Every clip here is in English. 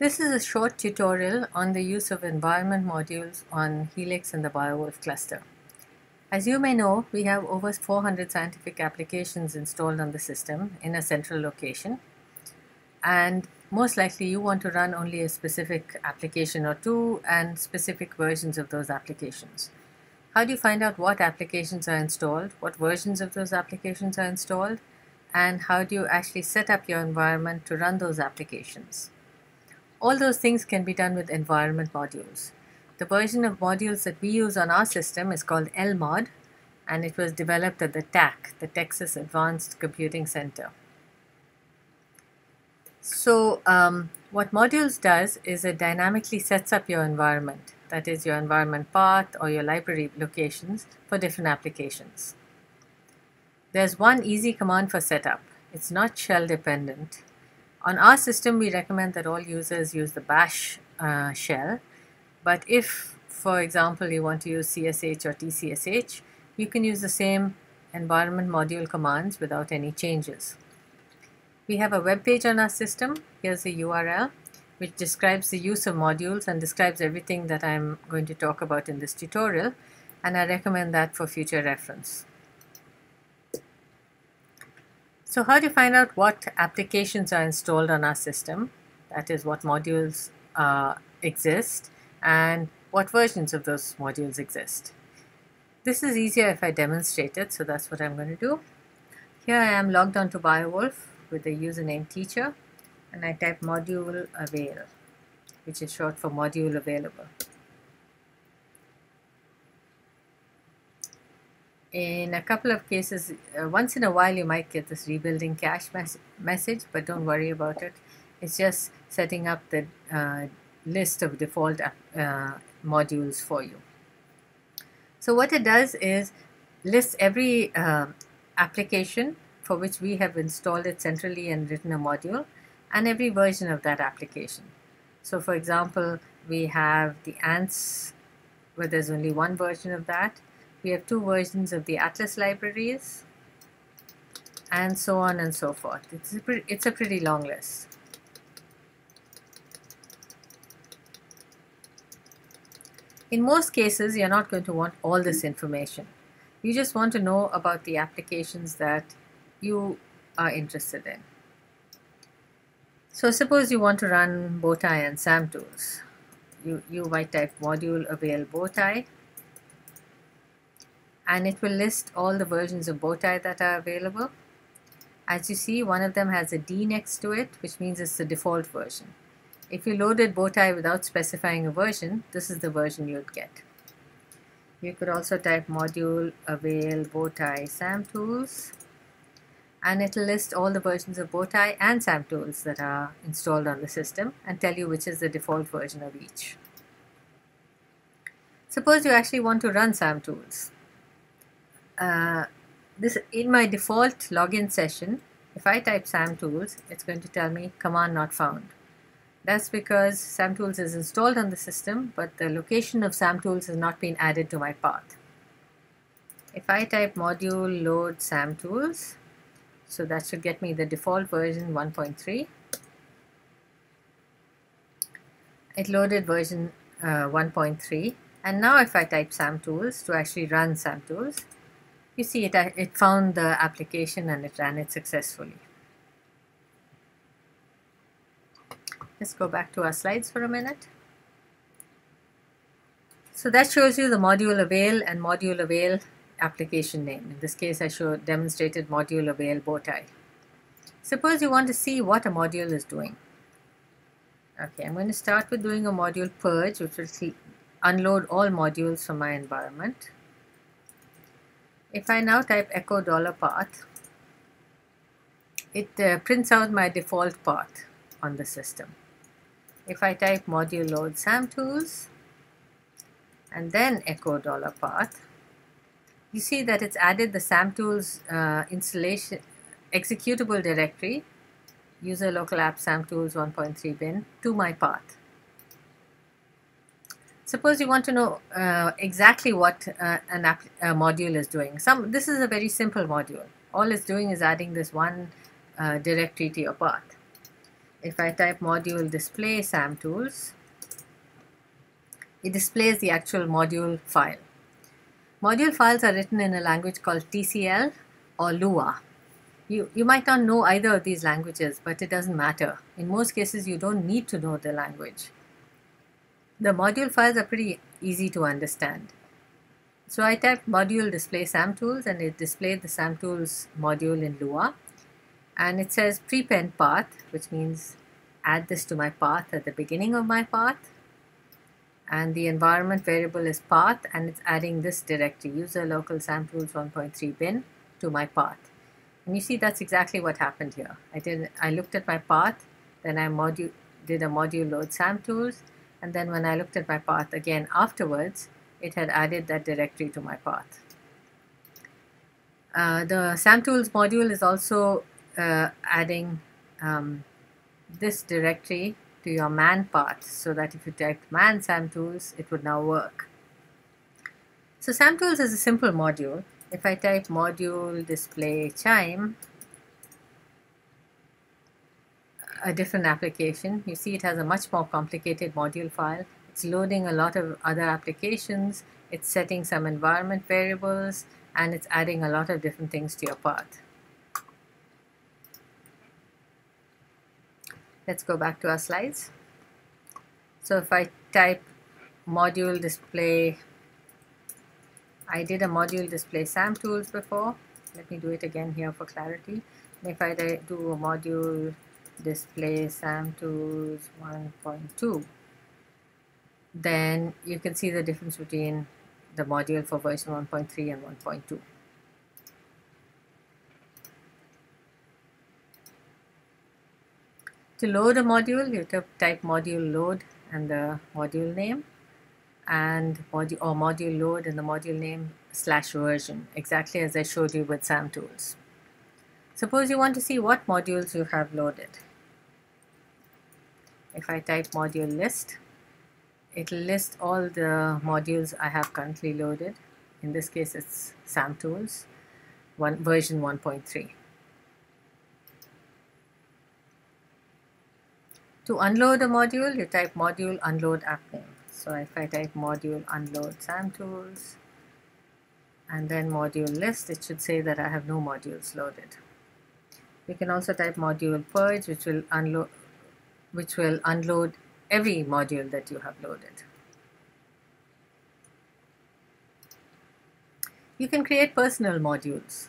This is a short tutorial on the use of environment modules on Helix and the Biowulf cluster. As you may know, we have over 400 scientific applications installed on the system in a central location. And most likely you want to run only a specific application or two and specific versions of those applications. How do you find out what applications are installed, what versions of those applications are installed, and how do you actually set up your environment to run those applications? All those things can be done with environment modules. The version of modules that we use on our system is called LMOD and it was developed at the TAC, the Texas Advanced Computing Center. So um, what modules does is it dynamically sets up your environment, that is your environment path or your library locations for different applications. There's one easy command for setup. It's not shell dependent on our system, we recommend that all users use the bash uh, shell. But if, for example, you want to use CSH or TCSH, you can use the same environment module commands without any changes. We have a web page on our system. Here's the URL, which describes the use of modules and describes everything that I'm going to talk about in this tutorial. And I recommend that for future reference. So how do you find out what applications are installed on our system? That is what modules uh, exist and what versions of those modules exist. This is easier if I demonstrate it, so that's what I'm going to do. Here I am logged on to Biowulf with the username teacher and I type module avail, which is short for module available. In a couple of cases, uh, once in a while you might get this rebuilding cache mes message, but don't worry about it. It's just setting up the uh, list of default uh, modules for you. So what it does is lists every uh, application for which we have installed it centrally and written a module and every version of that application. So for example, we have the ANTS where there's only one version of that we have two versions of the Atlas libraries and so on and so forth. It's a pretty, it's a pretty long list. In most cases, you're not going to want all this information. You just want to know about the applications that you are interested in. So suppose you want to run Bowtie and SAMtools. You, you might type module avail Bowtie and it will list all the versions of Bowtie that are available. As you see, one of them has a D next to it, which means it's the default version. If you loaded Bowtie without specifying a version, this is the version you'd get. You could also type module avail Bowtie SAMtools and it'll list all the versions of Bowtie and SAMtools that are installed on the system and tell you which is the default version of each. Suppose you actually want to run SAMtools uh, this in my default login session, if I type SAMtools, it's going to tell me command not found. That's because SAMtools is installed on the system, but the location of SAMtools has not been added to my path. If I type module load SAMtools, so that should get me the default version 1.3. It loaded version uh, 1.3 and now if I type SAMtools to actually run SAMtools, you see it, uh, it found the application and it ran it successfully. Let's go back to our slides for a minute. So that shows you the module avail and module avail application name. In this case, I showed demonstrated module avail bowtie. Suppose you want to see what a module is doing. Okay, I'm going to start with doing a module purge, which will unload all modules from my environment. If I now type echo dollar path, it uh, prints out my default path on the system. If I type module load SAMtools and then echo dollar path, you see that it's added the SAMtools uh, installation executable directory user local app SAMtools 1.3 bin to my path. Suppose you want to know uh, exactly what uh, an app, a module is doing. Some This is a very simple module. All it's doing is adding this one uh, directory to your path. if I type module display samtools, it displays the actual module file. Module files are written in a language called TCL or Lua. You, you might not know either of these languages, but it doesn't matter. In most cases, you don't need to know the language. The module files are pretty easy to understand. So I typed module display samtools and it displayed the samtools module in Lua. And it says prepend path, which means add this to my path at the beginning of my path and the environment variable is path and it's adding this directory user local samtools 1.3 bin to my path and you see that's exactly what happened here I did I looked at my path then I module did a module load samtools and then when I looked at my path again afterwards it had added that directory to my path uh, the samtools module is also uh, adding um, this directory to your man path so that if you typed man samtools, it would now work. So samtools is a simple module. If I type module display chime, a different application, you see it has a much more complicated module file. It's loading a lot of other applications, it's setting some environment variables, and it's adding a lot of different things to your path. Let's go back to our slides. So if I type module display, I did a module display samtools before. Let me do it again here for clarity. And If I do a module display SAM samtools 1.2, then you can see the difference between the module for version 1.3 and 1.2. To load a module, you type module load and the module name and module or module load and the module name slash version, exactly as I showed you with samtools. Suppose you want to see what modules you have loaded. If I type module list, it will list all the modules I have currently loaded. In this case, it's samtools, one version 1.3. To unload a module, you type module unload app name. So if I type module unload samtools and then module list, it should say that I have no modules loaded. You can also type module purge, which will unload which will unload every module that you have loaded. You can create personal modules.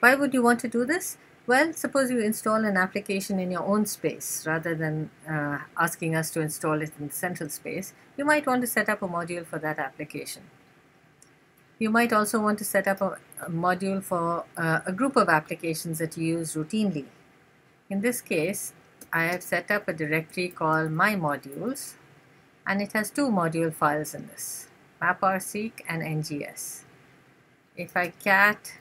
Why would you want to do this? Well, suppose you install an application in your own space rather than uh, asking us to install it in the central space. You might want to set up a module for that application. You might also want to set up a, a module for uh, a group of applications that you use routinely. In this case, I have set up a directory called my modules and it has two module files in this, maprseq and ngs. If I cat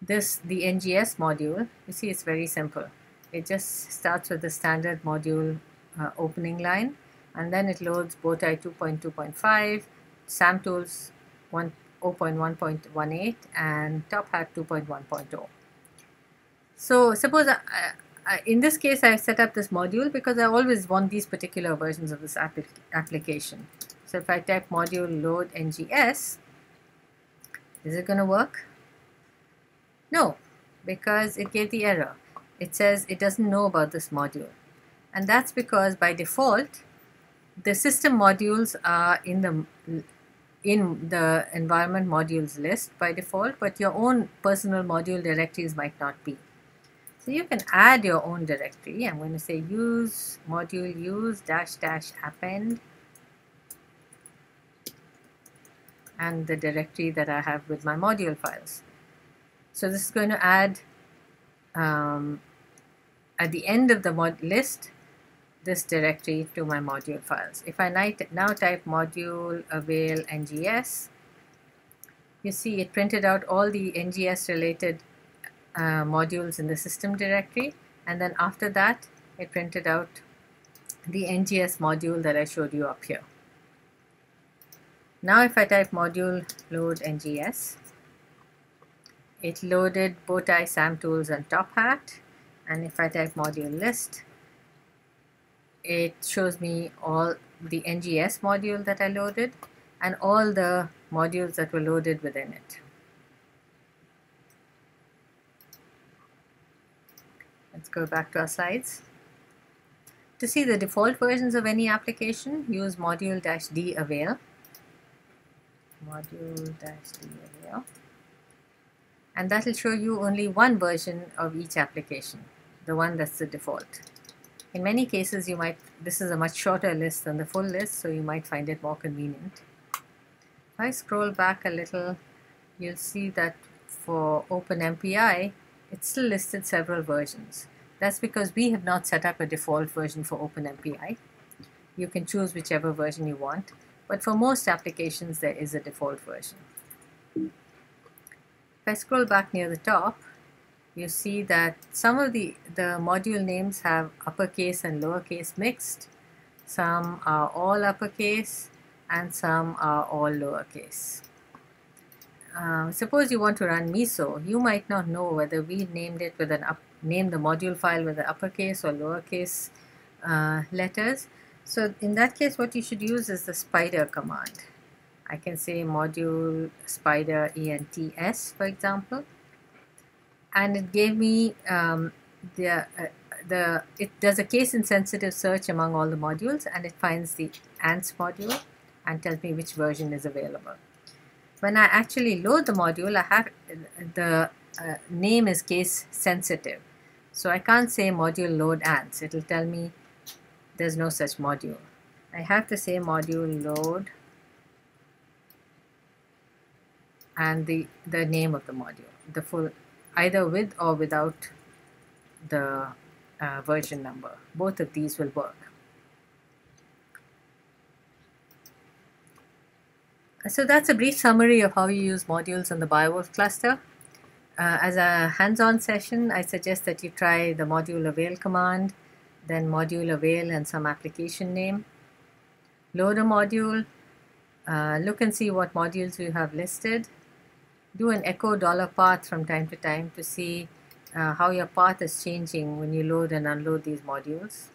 this the NGS module you see it's very simple it just starts with the standard module uh, opening line and then it loads Bowtie 2.2.5 SamTools 0.1.18 and Top Hat 2.1.0 so suppose I, I, in this case I set up this module because I always want these particular versions of this application so if I type module load NGS is it going to work no, because it gave the error. It says it doesn't know about this module. And that's because by default, the system modules are in the in the environment modules list by default, but your own personal module directories might not be. So you can add your own directory. I'm going to say use module use dash dash append and the directory that I have with my module files. So this is going to add um, at the end of the mod list this directory to my module files. If I now type module avail ngs, you see it printed out all the ngs related uh, modules in the system directory and then after that it printed out the ngs module that I showed you up here. Now if I type module load ngs, it loaded Bowtie, SamTools and Top Hat and if I type module list it shows me all the NGS module that I loaded and all the modules that were loaded within it. Go back to our slides. To see the default versions of any application, use module-d avail. Module-d avail. And that will show you only one version of each application, the one that's the default. In many cases, you might this is a much shorter list than the full list, so you might find it more convenient. If I scroll back a little, you'll see that for OpenMPI, it's still listed several versions. That's because we have not set up a default version for OpenMPI. You can choose whichever version you want, but for most applications, there is a default version. If I scroll back near the top, you see that some of the, the module names have uppercase and lowercase mixed. Some are all uppercase and some are all lowercase. Uh, suppose you want to run MISO, you might not know whether we named it with an up, name the module file with the uppercase or lowercase uh, letters. So in that case, what you should use is the spider command. I can say module spider ents, for example and it gave me um, the uh, the it does a case insensitive search among all the modules and it finds the ants module and tells me which version is available. When I actually load the module, I have the uh, name is case sensitive, so I can't say module load ants. It will tell me there's no such module. I have to say module load and the the name of the module, the full either with or without the uh, version number. Both of these will work. So that's a brief summary of how you use modules on the Biowulf cluster. Uh, as a hands-on session, I suggest that you try the module avail command, then module avail and some application name. Load a module, uh, look and see what modules you have listed, do an echo dollar path from time to time to see uh, how your path is changing when you load and unload these modules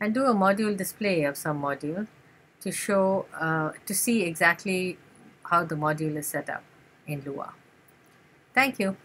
and do a module display of some module to show uh, to see exactly how the module is set up in Lua. Thank you.